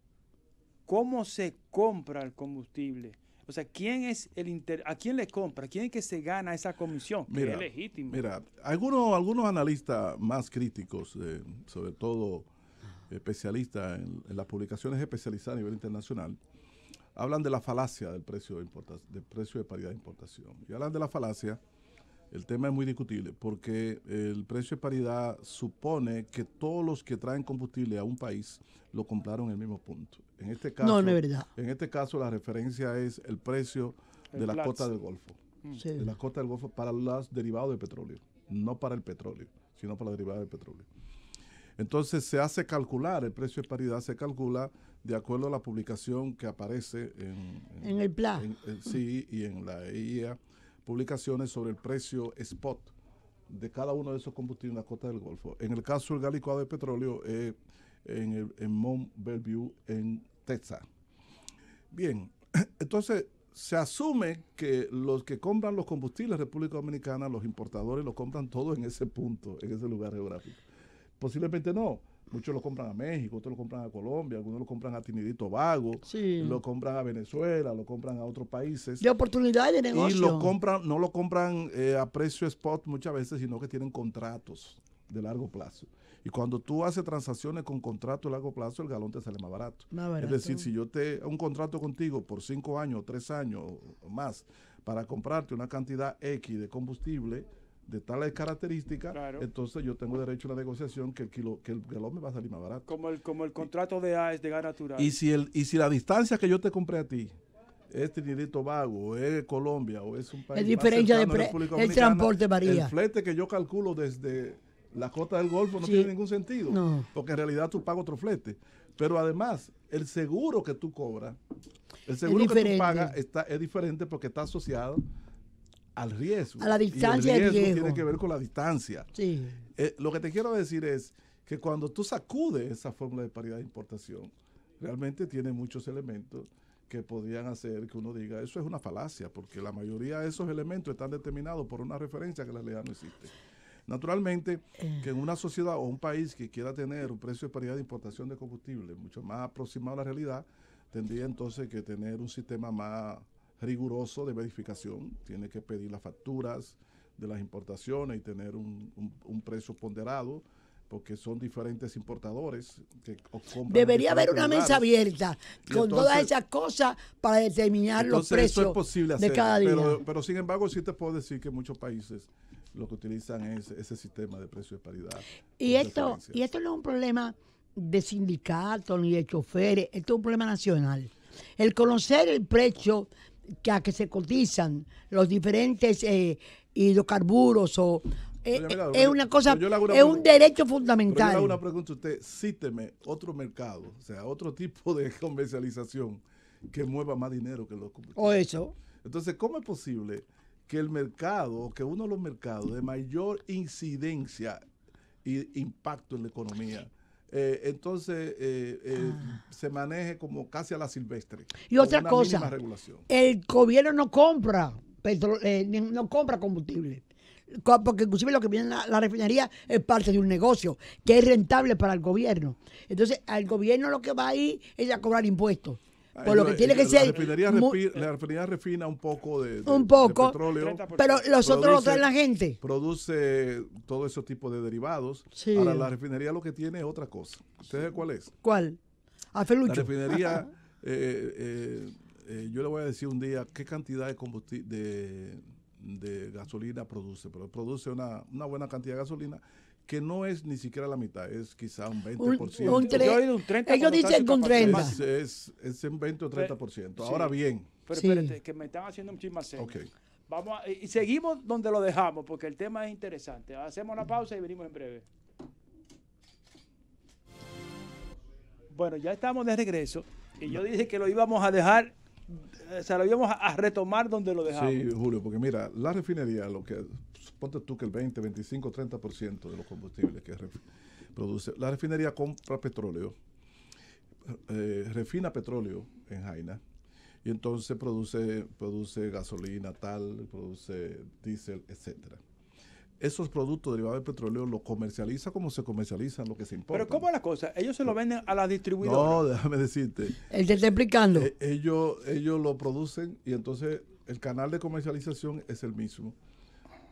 cómo se compra el combustible. O sea, ¿quién es el inter ¿a quién le compra? ¿Quién es que se gana esa comisión? Mira, es legítimo. Mira, algunos, algunos analistas más críticos, eh, sobre todo especialistas en, las publicaciones especializadas a nivel internacional, hablan de la falacia del precio de, del precio de paridad de importación. Y hablan de la falacia, el tema es muy discutible, porque el precio de paridad supone que todos los que traen combustible a un país lo compraron en el mismo punto. En este caso, no, no es verdad. En este caso la referencia es el precio de la cota del Golfo. Mm. De la cota del Golfo para los derivados de petróleo, no para el petróleo, sino para los derivados de petróleo. Entonces se hace calcular, el precio de paridad se calcula de acuerdo a la publicación que aparece en, en, el plan. sí, y en la EIA, publicaciones sobre el precio spot de cada uno de esos combustibles en la cota del Golfo. En el caso del gas de petróleo, eh, en, el, en Mont Bellevue, en Texas. Bien, entonces se asume que los que compran los combustibles en República Dominicana, los importadores, lo compran todo en ese punto, en ese lugar geográfico. Posiblemente no. Muchos lo compran a México, otros lo compran a Colombia, algunos lo compran a Tinidito Vago, lo compran a Venezuela, lo compran a otros países. De oportunidades de negocio. Y lo compran, no lo compran eh, a precio spot muchas veces, sino que tienen contratos de largo plazo. Y cuando tú haces transacciones con contrato a largo plazo, el galón te sale más barato. Es decir, si yo te un contrato contigo por cinco años, tres años o más para comprarte una cantidad X de combustible de tales características, entonces yo tengo derecho a la negociación que el kilo, que el galón me va a salir más barato. Como el, como el contrato de AES de gas natural. Y si el, y si la distancia que yo te compré a ti es Trinidad Vago, o es Colombia, o es un país. Diferencia de el transporte varía. El flete que yo calculo desde la cota del Golfo no tiene ningún sentido. Porque en realidad tú pagas otro flete. Pero además, el seguro que tú cobras, el seguro que tú pagas está, es diferente porque está asociado al riesgo. A la distancia. Y el riesgo, tiene que ver con la distancia. Sí. Eh, lo que te quiero decir es que cuando tú sacudes esa fórmula de paridad de importación, realmente tiene muchos elementos que podrían hacer que uno diga, eso es una falacia, porque la mayoría de esos elementos están determinados por una referencia que la ley no existe. Naturalmente, que en una sociedad o un país que quiera tener un precio de paridad de importación de combustible mucho más aproximado a la realidad, tendría entonces que tener un sistema más riguroso de verificación. Tiene que pedir las facturas de las importaciones y tener un, precio ponderado porque son diferentes importadores que Debería haber una mesa abierta con todas esas cosas para determinar los precios posible de cada día. Pero, pero sin embargo sí te puedo decir que muchos países lo que utilizan es ese sistema de precio de paridad. Y esto, y esto no es un problema de sindicatos ni de choferes, esto es un problema nacional. El conocer el precio que a que se cotizan los diferentes eh, hidrocarburos o eh, es una cosa, una es un derecho Pero yo le fundamental. hago una pregunta a usted, cíteme otro mercado, o sea, otro tipo de comercialización que mueva más dinero que los combustibles. O eso. Entonces, ¿cómo es posible que el mercado, que uno de los mercados de mayor incidencia y impacto en la economía, eh, entonces eh, eh, se maneje como casi a la silvestre? Ah. Y otra cosa, el gobierno no compra petro- eh, no compra combustible. Co- Porque inclusive lo que viene en la, la refinería es parte de un negocio que es rentable para el gobierno. Entonces, al gobierno lo que va ahí es a cobrar impuestos. Por lo que tiene que ellos- la ser... refinería, mu- refi- la refinería refina un poco de, de- Un de poco, petróleo. 30%. pero los otros lo traen la gente. Produce todo ese tipo de derivados. Sí. Ahora, la refinería lo que tiene es otra cosa. ¿Usted sabe cuál es? ¿Cuál? A La refinería, eh, eh, eh, yo le voy a decir un día qué cantidad de combustible, de, de gasolina produce, pero produce una, una buena cantidad de gasolina que no es ni siquiera la mitad, es quizá un 20%. un tre- Yo he un 30 Ellos dicen que un capacidad 30. es, es, es un 20 o 30%. Sí. Ahora bien, Pero Sí. espérate, que me están haciendo muchísimas señas. ok. Vamos a- y seguimos donde lo dejamos, porque el tema es interesante. Hacemos una pausa y venimos en breve. Bueno, ya estamos de regreso. Y yo dije que lo íbamos a dejar, o sea, lo íbamos a retomar donde lo dejamos. Sí, Julio, porque mira, la refinería, lo que ponte tú que el 20, 25, 30% de los combustibles que ref- produce, la refinería compra petróleo, eh, refina petróleo en Jaina y entonces produce, produce gasolina tal, produce diésel, etcétera. Esos productos derivados del petróleo los comercializa como se comercializan lo que se importa. Pero ¿cómo es la cosa? Ellos se lo venden a la distribuidora. No, déjame decirte. Él te está explicando. Eh, ellos, ellos lo producen y entonces el canal de comercialización es el mismo,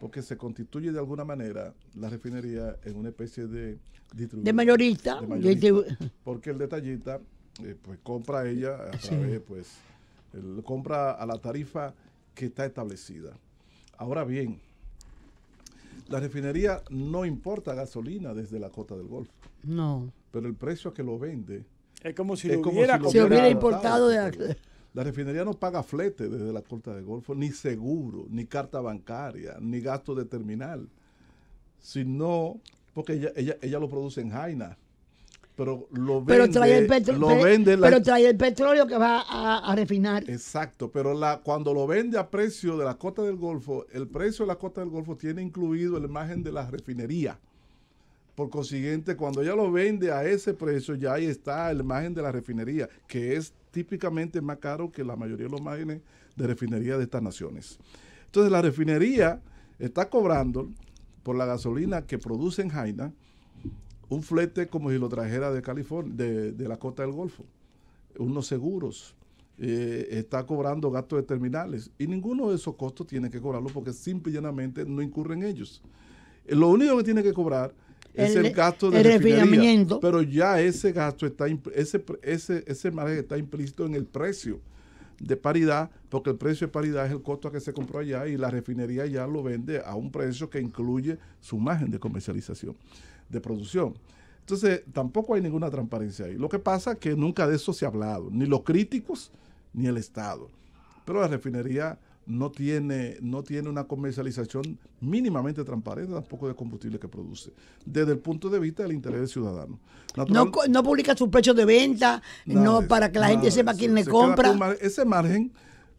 porque se constituye de alguna manera la refinería en una especie de distribuidor. de mayorista. de porque el detallista eh, pues compra ella a Sí. través, pues, compra a la tarifa que está establecida. Ahora bien, la refinería no importa gasolina desde la costa del Golfo, No. pero el precio a que lo vende Es como si es lo como hubiera si lo hubiera importado. importado de... La refinería no paga flete desde la Costa del Golfo, ni seguro, ni carta bancaria, ni gasto de terminal, sino porque ella, ella, ella lo produce en Jaina. Pero lo vende, Pero trae el, lo la- pero trae el petróleo que va a, a refinar. Exacto, pero la, cuando lo vende a precio de la Costa del Golfo, el precio de la Costa del Golfo tiene incluido la imagen de la refinería. Por consiguiente, cuando ella lo vende a ese precio, ya ahí está la imagen de la refinería, que es típicamente más caro que la mayoría de los márgenes de refinería de estas naciones. Entonces, la refinería está cobrando por la gasolina que produce en Jaina un flete como si lo trajera de California, de, la Costa del Golfo unos seguros, eh, está cobrando gastos de terminales y ninguno de esos costos tiene que cobrarlo porque simple y llanamente no incurre en ellos. Lo único que tiene que cobrar es El- el, gasto de el refinería, refinamiento. pero ya ese gasto está ese ese ese margen está implícito en el precio de paridad, porque el precio de paridad es el costo a que se compró allá y la refinería ya lo vende a un precio que incluye su margen de comercialización, de producción. Entonces, tampoco hay ninguna transparencia ahí. Lo que pasa es que nunca de eso se ha hablado, ni los críticos ni el Estado. Pero la refinería no tiene, no tiene una comercialización mínimamente transparente tampoco de combustible que produce, desde el punto de vista del interés del ciudadano. Natural- No, no publica sus precios de venta, Nada no para que la nada gente sepa quién le Se compra. mar- ese margen,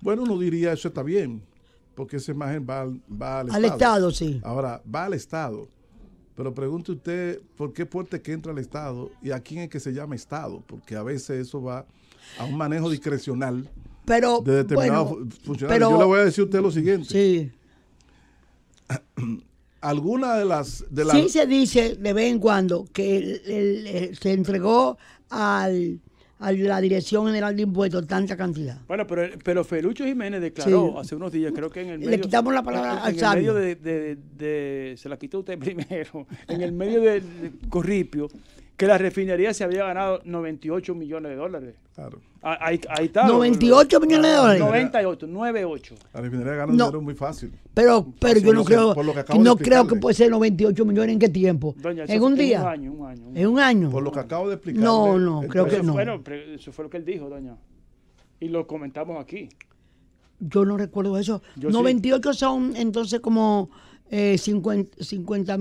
bueno, uno diría eso está bien, porque ese margen va al, va al, Al Estado, sí. Ahora, va al Estado. Pero pregunte usted por qué puerta que entra al Estado y a quién es que se llama Estado, porque a veces eso va a un manejo discrecional Pero, de determinados bueno, funcionarios. pero- Yo le voy a decir a usted lo siguiente. sí. Alguna de las... De las Sí se dice de vez en cuando que el- el- el- se entregó al, a la Dirección General de Impuestos tanta cantidad. Bueno, pero, pero Felucho Jiménez declaró Sí. hace unos días, creo que en el Le medio. quitamos la palabra en- al en el medio de, de- de- Se la quitó usted primero. En el medio de Corripio, que la refinería se había ganado 98 millones de dólares. Claro. Ah, Ahí, ahí está. 98 millones de dólares. 98, 98. La refinería gana No. dinero muy fácil. Pero, pero yo no creo, que no creo que puede ser 98 millones en qué tiempo. Doña, en un En día. un año, un año. un En un año. Por lo que acabo de explicar. No, no, creo que no. Bueno, pero eso fue lo que él dijo, doña. Y lo comentamos aquí. Yo no recuerdo eso. Yo sí. 98 son entonces como eh, 50, 50,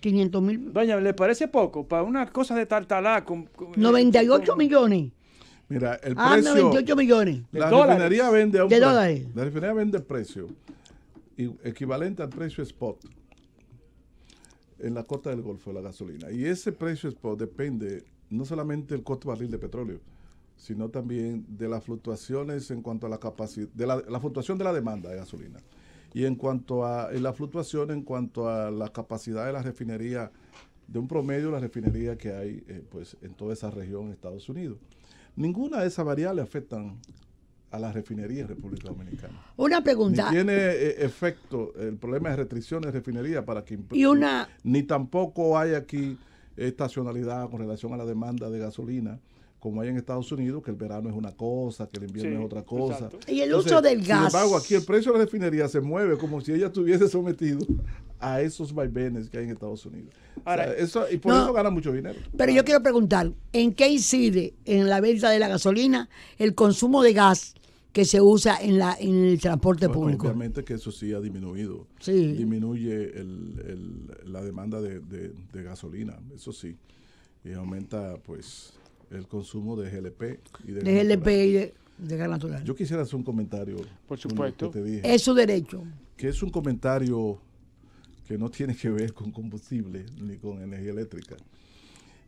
500 mil. Doña, ¿le parece poco? Para una cosa de tartalá. Con, con- 98 con- millones. Mira, el Ah, precio. 98 millones. De La dólares. refinería vende a un De dólares. La refinería vende el precio i- equivalente al precio spot en la costa del Golfo de la gasolina. Y ese precio spot depende no solamente del costo barril de petróleo, sino también de las fluctuaciones en cuanto a la capacidad, de la, la fluctuación de la demanda de gasolina. Y en cuanto a en la fluctuación en cuanto a la capacidad de la refinería, de un promedio de la refinería que hay eh, pues, en toda esa región en Estados Unidos. Ninguna de esas variables afectan a la refinería en República Dominicana. Una Ni pregunta. tiene eh, efecto el problema de restricciones de refinería para que Y una- ni tampoco hay aquí estacionalidad con relación a la demanda de gasolina como hay en Estados Unidos, que el verano es una cosa, que el invierno Sí, es otra cosa. exacto. Y el uso del Sin gas. embargo, aquí el precio de la refinería se mueve como si ella estuviese sometido a esos vaivenes que hay en Estados Unidos. O sea, Ahora- eso, y por No. eso gana mucho dinero. Pero yo quiero preguntar, ¿en qué incide en la venta de la gasolina el consumo de gas que se usa en, la, en el transporte Bueno, público? Obviamente que eso sí ha disminuido. Sí. Disminuye el- el- la demanda de, de- de gasolina, eso sí. Y aumenta pues el consumo de GLP y de, De gas GLP natural. y de, de gas natural. Yo quisiera hacer un comentario. Por supuesto. que te dije, es su derecho. que es un comentario que no tiene que ver con combustible ni con energía eléctrica.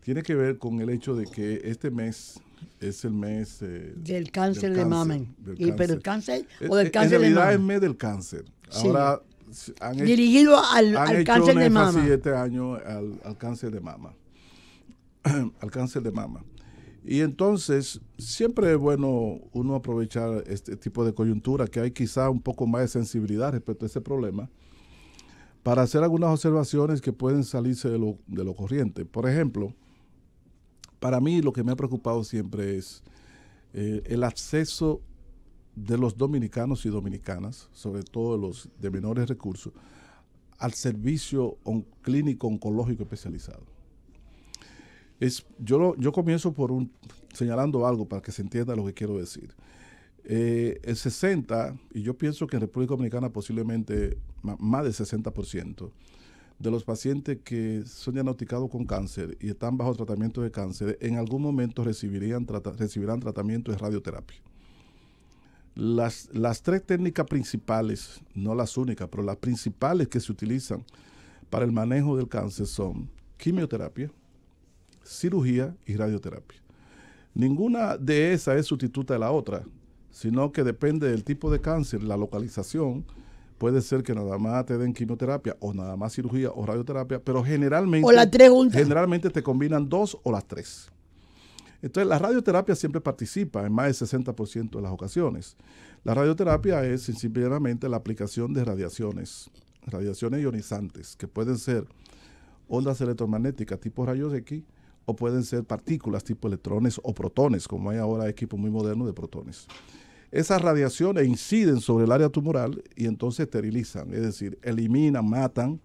Tiene que ver con el hecho de que este mes es el mes eh, Del cáncer del de del Y, pero el cáncer. o del cáncer en de realidad mama. es mes del cáncer. Sí. Ahora han hecho- Dirigido al, han al hecho cáncer de mama. este año al, al cáncer de mama. al cáncer de mama. Y entonces, siempre es bueno uno aprovechar este tipo de coyuntura, que hay quizá un poco más de sensibilidad respecto a ese problema, para hacer algunas observaciones que pueden salirse de lo, corriente. Por ejemplo, para mí lo que me ha preocupado siempre es eh, el acceso de los dominicanos y dominicanas, sobre todo los de menores recursos, al servicio clínico oncológico especializado. Es, yo, lo- yo comienzo por un, señalando algo para que se entienda lo que quiero decir. Eh, el 60, y yo pienso que en República Dominicana posiblemente más del 60% de los pacientes que son diagnosticados con cáncer y están bajo tratamiento de cáncer, en algún momento recibirían trata- recibirán tratamiento de radioterapia. Las, las tres técnicas principales, no las únicas, pero las principales que se utilizan para el manejo del cáncer son quimioterapia, cirugía y radioterapia. Ninguna de esas es sustituta de la otra, sino que depende del tipo de cáncer, la localización. Puede ser que nada más te den quimioterapia o nada más cirugía o radioterapia, pero generalmente, O las tres juntas. generalmente te combinan dos o las tres. Entonces, la radioterapia siempre participa en más del 60% de las ocasiones. La radioterapia es simplemente la aplicación de radiaciones, radiaciones ionizantes, que pueden ser ondas electromagnéticas tipo rayos X o pueden ser partículas tipo electrones o protones, como hay ahora equipos muy modernos de protones. Esas radiaciones inciden sobre el área tumoral y entonces esterilizan, es decir, eliminan, matan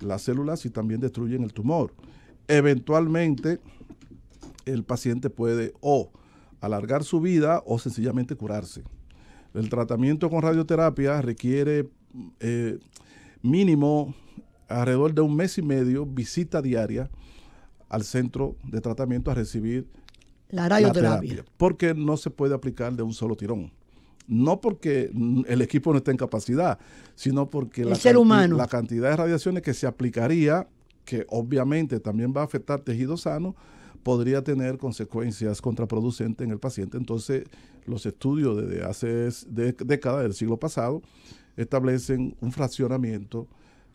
las células y también destruyen el tumor. Eventualmente, el paciente puede o alargar su vida o sencillamente curarse. El tratamiento con radioterapia requiere eh, mínimo alrededor de un mes y medio visita diaria al centro de tratamiento a recibir La radioterapia. terapia, porque no se puede aplicar de un solo tirón. No porque el equipo no esté en capacidad, sino porque El la, ser humano. la cantidad de radiaciones que se aplicaría, que obviamente también va a afectar tejido sano, podría tener consecuencias contraproducentes en el paciente. Entonces, los estudios desde hace décadas del siglo pasado establecen un fraccionamiento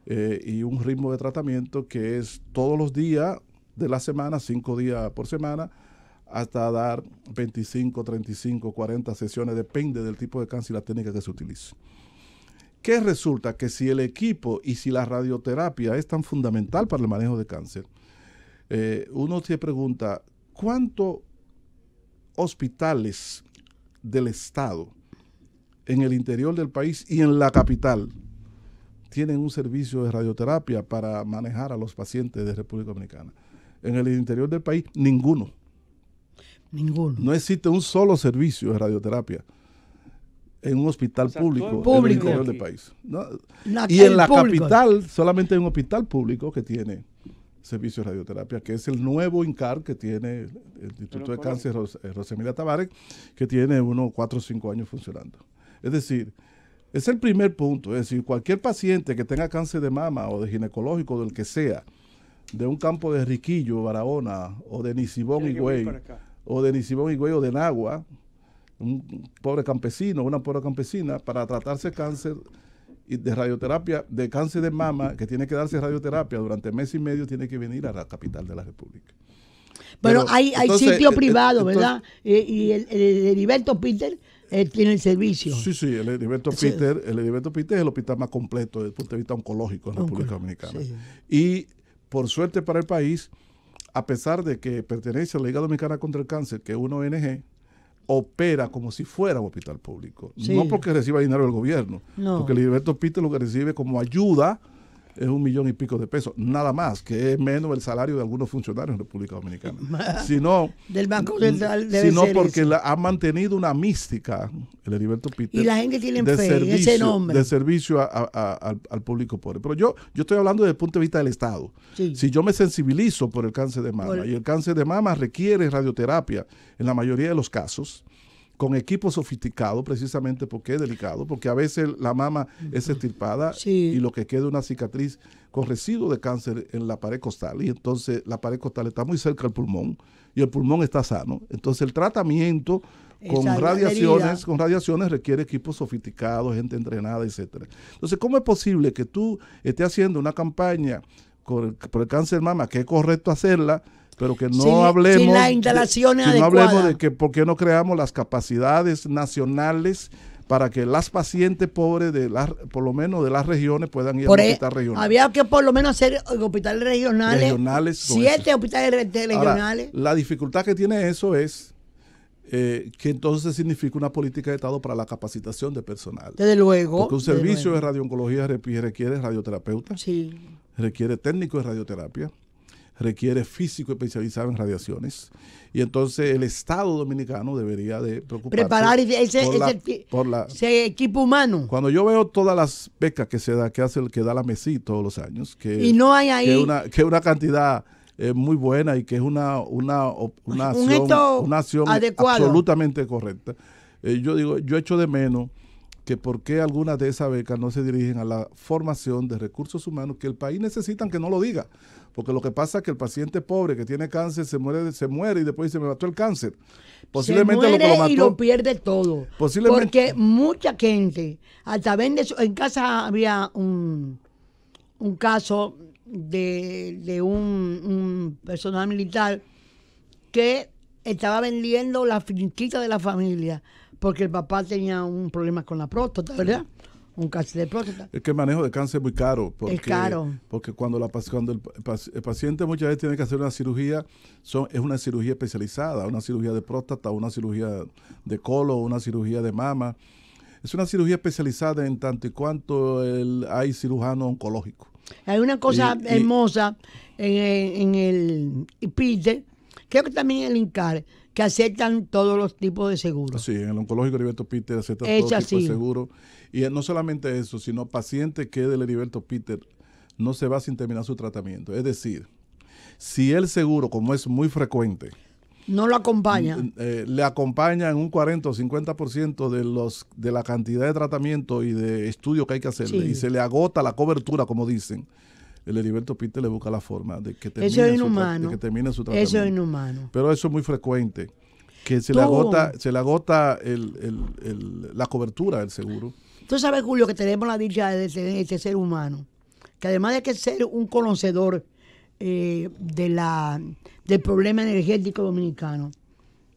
eh, y un ritmo de tratamiento que es todos los días de la semana, cinco días por semana, hasta dar 25, 35, 40 sesiones, depende del tipo de cáncer y la técnica que se utilice. ¿Qué resulta? Que si el equipo y si la radioterapia es tan fundamental para el manejo de cáncer, eh, uno se pregunta, ¿cuántos hospitales del Estado en el interior del país y en la capital tienen un servicio de radioterapia para manejar a los pacientes de República Dominicana? En el interior del país, ninguno. Ninguno. No existe un solo servicio de radioterapia en un hospital O sea, público en el interior del país. No, La- y en la público. capital solamente hay un hospital público que tiene servicio de radioterapia, que es el nuevo INCAR que tiene el Instituto de Cáncer Ros- eh, Rosemilia Tavares, que tiene unos 4 o 5 años funcionando. Es decir, es el primer punto. Es decir, cualquier paciente que tenga cáncer de mama o de ginecológico, del que sea, de un campo de Riquillo, Barahona, o de Nisibón y Güey, o de Nisibón y Güey, o de Nagua, un pobre campesino, una pobre campesina, para tratarse cáncer y de radioterapia, de cáncer de mama, que tiene que darse radioterapia durante mes y medio, tiene que venir a la capital de la República. Pero, Pero, hay, hay entonces, sitios eh, privados, entonces- ¿verdad? Eh, y el, el Heriberto Peter eh, tiene el servicio. Sí, sí, el Heriberto Sí. Peter, el Heriberto Peter es el hospital más completo desde el punto de vista oncológico en República Oncológico, Dominicana. sí. Y por suerte para el país, a pesar de que pertenece a la Liga Dominicana contra el Cáncer, que es una ONG, opera como si fuera un hospital público. Sí. No porque reciba dinero del gobierno, No. porque el Heriberto Peter lo que recibe como ayuda es un millón y pico de pesos, nada más, que es menos el salario de algunos funcionarios en República Dominicana. sino, Del Banco Central debe sino ser porque la- ha mantenido una mística, el Heriberto Peter. Y la gente tiene de fe en ese nombre. De servicio a- a- a- al, al público pobre. Pero yo, yo estoy hablando desde el punto de vista del Estado. Sí. Si yo me sensibilizo por el cáncer de mama Por- y el cáncer de mama requiere radioterapia en la mayoría de los casos, con equipo sofisticado, precisamente porque es delicado, porque a veces la mama es extirpada Sí. y lo que queda es una cicatriz con residuo de cáncer en la pared costal. Y entonces la pared costal está muy cerca del pulmón y el pulmón está sano. Entonces el tratamiento con Esa radiaciones, con radiaciones requiere equipos sofisticados, gente entrenada, etcétera. Entonces, ¿cómo es posible que tú estés haciendo una campaña por el, por el cáncer de mama, que es correcto hacerla, pero que no Sin- hablemos sin las de- instalaciones si no hablemos de que por qué no creamos las capacidades nacionales para que las pacientes pobres de las, por lo menos de las regiones puedan ir Por a un e- hospital regional. había que por lo menos hacer hospitales regionales. Regionales, Siete eso. hospitales Ahora, regionales. la dificultad que tiene eso es eh, que entonces significa una política de Estado para la capacitación de personal. desde luego. Porque un servicio de luego. radiooncología requiere radioterapeuta, Sí. Requiere técnico de radioterapia, requiere físico especializado en radiaciones. Y entonces el Estado dominicano debería de preocuparse Preparar ese, por, ese, la- ti- por la- ese equipo humano. Cuando yo veo todas las becas que se da, que hace el que da la MESI todos los años, que, Y no hay ahí- que una, que una cantidad eh, muy buena y que es una, una, una Un acción, gesto una acción adecuado. absolutamente correcta. Eh, yo digo, yo echo de menos que por qué algunas de esas becas no se dirigen a la formación de recursos humanos que el país necesita que no lo diga. Porque lo que pasa es que el paciente pobre que tiene cáncer se muere, se muere y después se me mató el cáncer. Posiblemente se lo que muere lo mató. y lo pierde todo. Posiblemente- Porque mucha gente, hasta vende, en casa había un, un caso de, de un, un personal militar que estaba vendiendo la finquita de la familia porque el papá tenía un problema con la próstata, ¿verdad? Un cáncer de próstata. Es que el manejo de cáncer es muy caro. Porque, caro. Porque cuando, la, cuando el, pac- el paciente muchas veces tiene que hacer una cirugía, son, es una cirugía especializada, una cirugía de próstata, una cirugía de colon, una cirugía de mama. Es una cirugía especializada en tanto y cuanto el, hay cirujano oncológico. Hay una cosa Y- y- hermosa en, en el IPITE, creo que también el INCAR, que aceptan todos los tipos de seguros. Sí, en el oncológico Heriberto Peter acepta Es todo tipo así. de seguro. Y no solamente eso, sino paciente que del Heriberto Peter no se va sin terminar su tratamiento. Es decir, si el seguro, como es muy frecuente, No lo acompaña. eh, le acompaña en un 40 o 50% de los de la cantidad de tratamiento y de estudio que hay que hacerle Sí. y se le agota la cobertura, como dicen, el Heriberto Peter le busca la forma de que termine, Eso es su, de que termine su tratamiento. Eso es inhumano. Pero eso es muy frecuente, que se Tú- le agota, se le agota el- el- el- la cobertura del seguro. Tú sabes, Julio, que tenemos la dicha de tener este ser humano, que además de que ser un conocedor eh, de la, del problema energético dominicano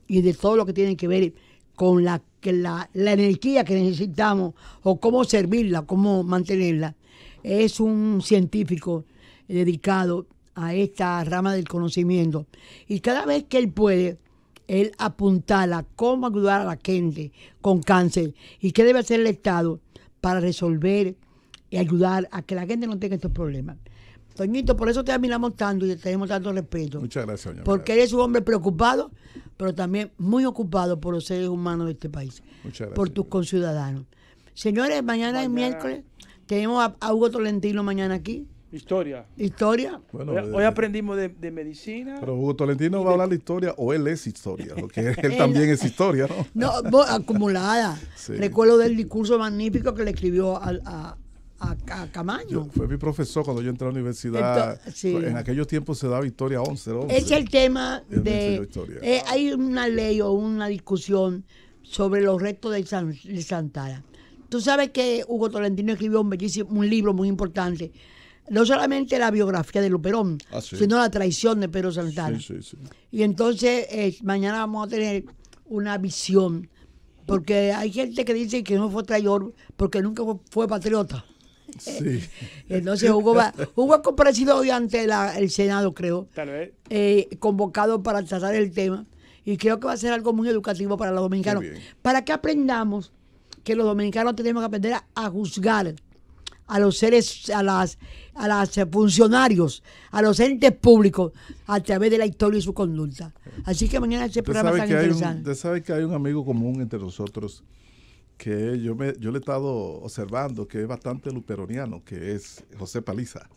y de todo lo que tiene que ver con la, que la, la energía que necesitamos o cómo servirla, cómo mantenerla, es un científico dedicado a esta rama del conocimiento. Y cada vez que él puede, él apuntala cómo ayudar a la gente con cáncer y qué debe hacer el Estado para resolver y ayudar a que la gente no tenga estos problemas. Toñito, por eso te admiramos tanto y te tenemos tanto respeto. Muchas gracias, doña Porque eres un hombre preocupado, pero también muy ocupado por los seres humanos de este país. Muchas gracias. Por tus conciudadanos. Señores, mañana, es miércoles. Tenemos a, a Hugo Tolentino mañana aquí. Historia. Historia. Bueno, hoy, hoy aprendimos de, de medicina. Pero Hugo Tolentino va a hablar de historia o él es historia, porque él también es historia, ¿no? No, acumulada. Sí. Recuerdo del discurso magnífico que le escribió al- a, a, a Camaño. Yo- fue mi profesor cuando yo entré a la universidad. Entonces, sí. En aquellos tiempos se daba historia 11, 11. Es el tema Él de... eh, hay una ley o una discusión sobre los restos de, San- de Santana. Tú sabes que Hugo Tolentino escribió un, bellísimo, un libro muy importante. No solamente la biografía de Luperón, Ah, sí. sino la traición de Pedro Santana. Sí, sí, sí. Y entonces eh, mañana vamos a tener una visión, porque hay gente que dice que no fue traidor porque nunca fue, patriota. Sí. Entonces Hugo va, Hugo ha comparecido hoy ante la- el Senado, creo, Tal vez. eh, convocado para tratar el tema y creo que va a ser algo muy educativo para los dominicanos. Para que aprendamos que los dominicanos tenemos que aprender a, a juzgar a los seres, a las, a las funcionarios, a los entes públicos a través de la historia y su conducta. Así que mañana ese programa tan que interesante. usted sabe que hay un amigo común entre nosotros que yo, me, yo le he estado observando que es bastante luperoniano, que es José Paliza.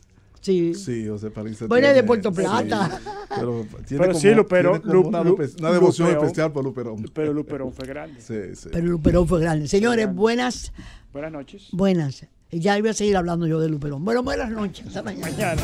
Sí. Sí, José Paliza. Bueno, es de tiene- Puerto Plata. sí, pero tiene Pero como, sí, Luperón- tiene como una, Lu- lupe- una devoción Luperón. especial por Luperón. Pero Luperón fue grande. Sí, sí. Pero Luperón fue grande. Señores, buenas, Buenas noches. buenas. Ya iba a seguir hablando yo de Luperón. Bueno, buenas noches. Hasta mañana. Mañana.